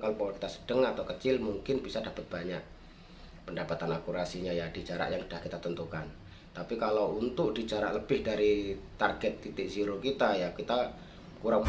kalau kita sedang atau kecil mungkin bisa dapat banyak pendapatan akurasinya ya di jarak yang sudah kita tentukan. Tapi kalau untuk di jarak lebih dari target titik zero kita ya kita kurang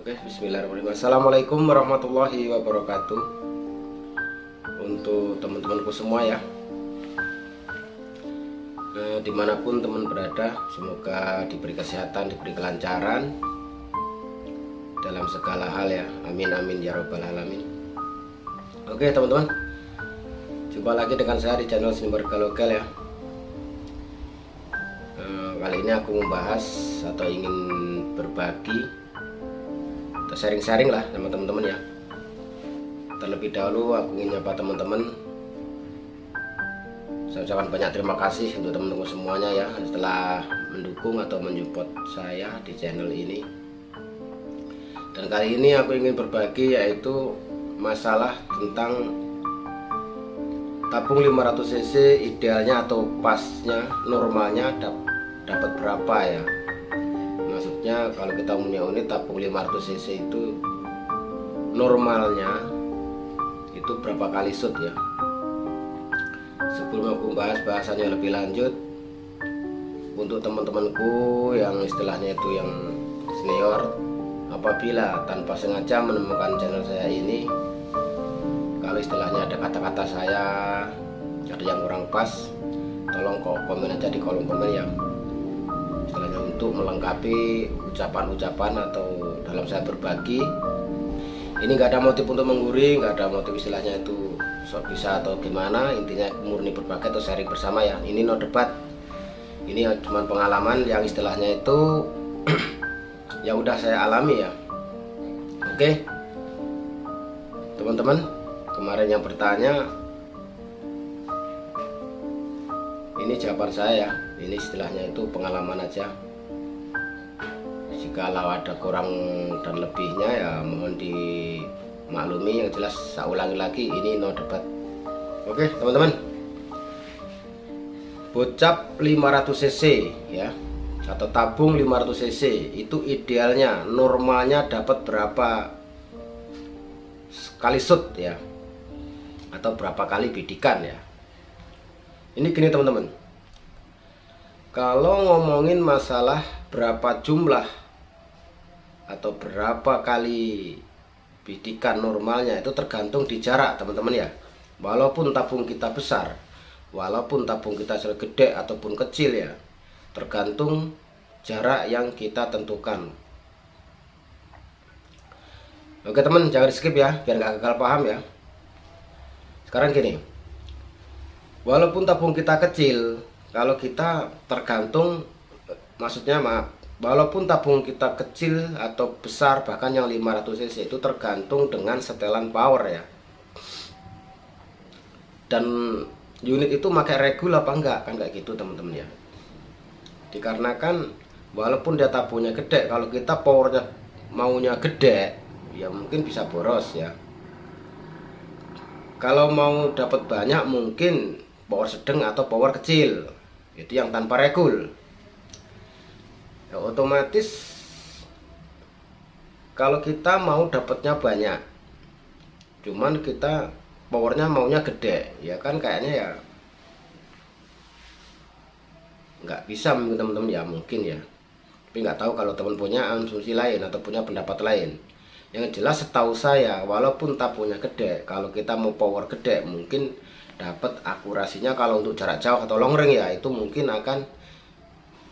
Oke, bismillahirrahmanirrahim. Assalamualaikum warahmatullahi wabarakatuh. Untuk teman-temanku semua ya, eh, di mana pun teman berada, semoga diberi kesehatan, diberi kelancaran dalam segala hal ya. Amin amin ya robbal alamin. Oke teman-teman, jumpa lagi dengan saya di channel Sumber Galogel ya. Eh, kali ini aku membahas atau ingin berbagi atau sharing-sharing lah sama teman-teman ya. Terlebih dahulu aku ingin nyapa teman-teman saya ucapkan banyak terima kasih untuk teman-teman semuanya ya setelah mendukung atau mensupport saya di channel ini. Dan kali ini aku ingin berbagi yaitu masalah tentang tabung 500 cc idealnya atau pasnya normalnya dapat berapa ya maksudnya kalau kita punya unit tabung 500 cc itu normalnya itu berapa kali shoot ya? Sebelum aku bahas bahasannya lebih lanjut untuk teman-temanku yang istilahnya itu yang senior apabila tanpa sengaja menemukan channel saya ini kalau istilahnya ada kata-kata saya ada yang kurang pas tolong kok komen aja di kolom komen ya istilahnya untuk melengkapi ucapan-ucapan atau dalam saya berbagi. Ini nggak ada motif untuk mengguri nggak ada motif istilahnya itu sok bisa atau gimana. Intinya murni berbagi atau sharing bersama ya. Ini no debat. Ini cuma pengalaman yang istilahnya itu yang udah saya alami ya. Oke? Teman-teman kemarin yang bertanya ini jawaban saya. Ini istilahnya itu pengalaman aja. Jika ada kurang dan lebihnya ya mohon dimaklumi. Yang jelas saya ulangi lagi ini no debat. Oke teman-teman. Bocap 500 cc ya. Atau tabung 500 cc itu idealnya. Normalnya dapat berapa kali shoot ya. Atau berapa kali bidikan ya ini gini teman-teman. Kalau ngomongin masalah berapa jumlah atau berapa kali bidikan normalnya itu tergantung di jarak teman-teman ya. Walaupun tabung kita besar walaupun tabung kita gede ataupun kecil ya tergantung jarak yang kita tentukan. Oke teman jangan di skip ya biar nggak gagal paham ya. Sekarang gini walaupun tabung kita kecil kalau kita tergantung maksudnya maaf walaupun tabung kita kecil atau besar bahkan yang 500 cc itu tergantung dengan setelan power ya. Dan unit itu pakai regul apa enggak? Kan kayak gitu teman-teman ya. Dikarenakan walaupun dia tabungnya gede kalau kita powernya maunya gede ya mungkin bisa boros ya. Kalau mau dapat banyak mungkin power sedang atau power kecil. Itu yang tanpa regul. Ya, otomatis kalau kita mau dapatnya banyak cuman kita powernya maunya gede ya kan kayaknya ya nggak bisa teman-teman ya mungkin ya. Tapi nggak tahu kalau teman punya asumsi lain atau punya pendapat lain. Yang jelas setahu saya walaupun tabungnya gede kalau kita mau power gede mungkin dapat akurasinya kalau untuk jarak jauh atau long range ya itu mungkin akan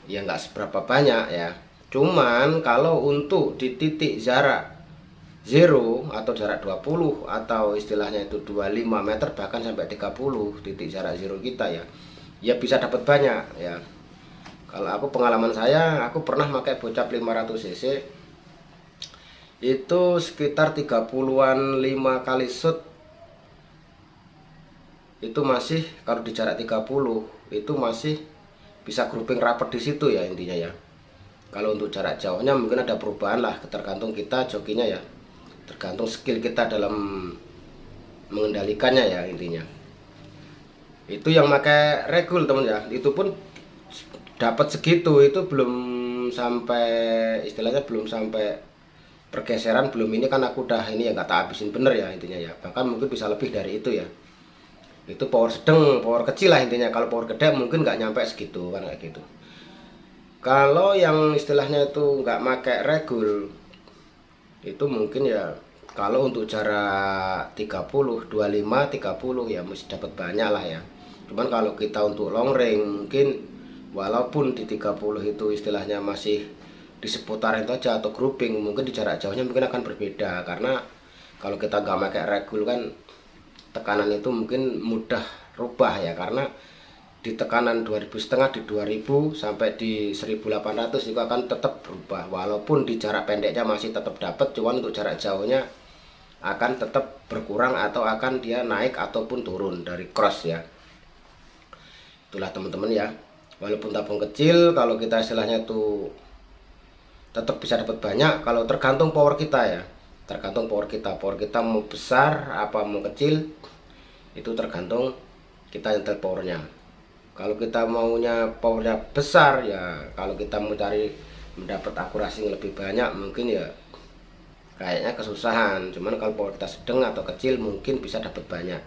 ya nggak seberapa banyak ya. Cuman kalau untuk di titik jarak zero atau jarak 20 atau istilahnya itu 25 meter bahkan sampai 30 titik jarak zero kita ya ya bisa dapat banyak ya. Kalau aku pengalaman saya aku pernah pakai bocap 500 cc itu sekitar 30-an 5 kali shoot itu masih kalau di jarak 30 itu masih bisa grouping rapat di situ ya intinya ya. Kalau untuk jarak jauhnya mungkin ada perubahan lah tergantung kita jokinya ya. Tergantung skill kita dalam mengendalikannya ya intinya. Itu yang pakai regul teman ya. Itu pun dapat segitu itu belum sampai istilahnya belum sampai pergeseran belum ini kan aku udah ini ya nggak tak habisin bener ya intinya ya. Bahkan mungkin bisa lebih dari itu ya itu power sedang power kecil lah intinya. Kalau power gede mungkin nggak nyampe segitu kan kayak gitu. Kalau yang istilahnya itu nggak pakai regul itu mungkin ya kalau untuk jarak 30 25 30 ya mesti dapat banyak lah ya. Cuman kalau kita untuk long range mungkin walaupun di 30 itu istilahnya masih di seputaran itu aja atau grouping mungkin di jarak jauhnya mungkin akan berbeda. Karena kalau kita nggak pakai regul kan tekanan itu mungkin mudah rubah ya karena di tekanan 2000 setengah di 2000 sampai di 1800 itu akan tetap berubah. Walaupun di jarak pendeknya masih tetap dapat cuman untuk jarak jauhnya akan tetap berkurang atau akan dia naik ataupun turun dari cross ya. Itulah teman-teman ya. Walaupun tabung kecil kalau kita istilahnya itu tetap bisa dapat banyak kalau tergantung power kita ya tergantung power kita. Power kita mau besar apa mau kecil itu tergantung kita nyetel powernya. Kalau kita maunya powernya besar ya kalau kita mau cari mendapat akurasi yang lebih banyak mungkin ya kayaknya kesusahan. Cuman kalau power kita sedang atau kecil mungkin bisa dapat banyak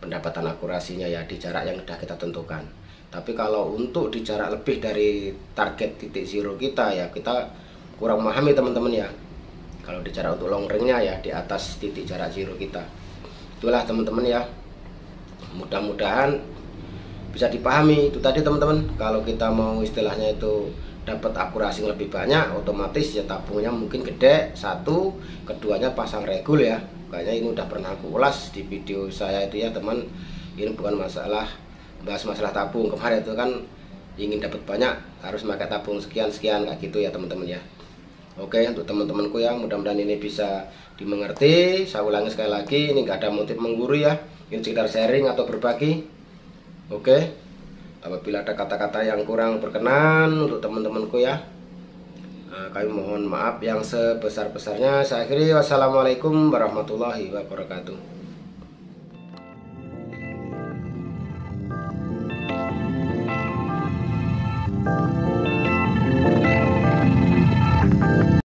pendapatan akurasinya ya di jarak yang sudah kita tentukan. Tapi kalau untuk di jarak lebih dari target titik zero kita ya kita kurang memahami teman-teman ya kalau di jarak untuk long range-nya ya di atas titik jarak zero kita. Itulah teman-teman ya. Mudah-mudahan bisa dipahami itu tadi teman-teman. Kalau kita mau istilahnya itu dapat akurasi lebih banyak otomatis ya tabungnya mungkin gede satu. Keduanya pasang regul ya. Kayaknya ini udah pernah aku ulas di video saya itu ya teman. Ini bukan masalah bahas masalah tabung. Kemarin itu kan ingin dapat banyak harus pakai tabung sekian sekian kayak gitu ya teman-teman ya oke untuk teman-temanku ya mudah-mudahan ini bisa dimengerti. Saya ulangi sekali lagi ini nggak ada motif mengguru ya. Ini sekedar sharing atau berbagi. Oke apabila ada kata-kata yang kurang berkenan untuk teman-temanku ya. Nah, kami mohon maaf yang sebesar-besarnya. Saya akhiri. Wassalamualaikum warahmatullahi wabarakatuh.